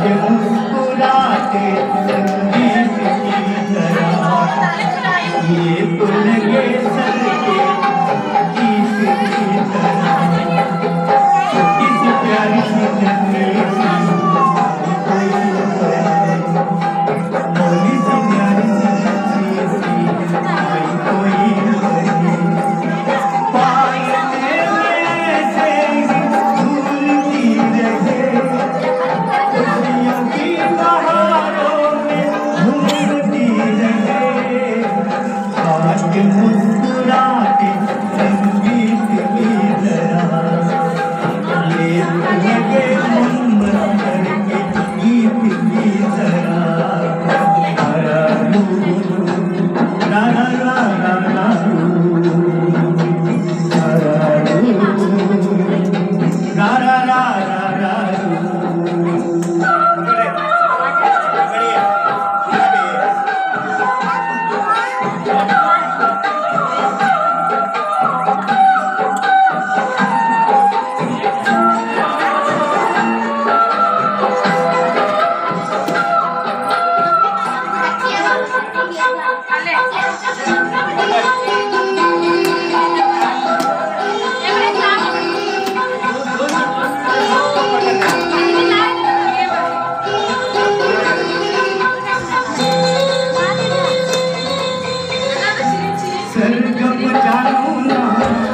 आज मुस्कुराते संगीत की तरह। ये तो Thank you. सरगम जाऊँगा।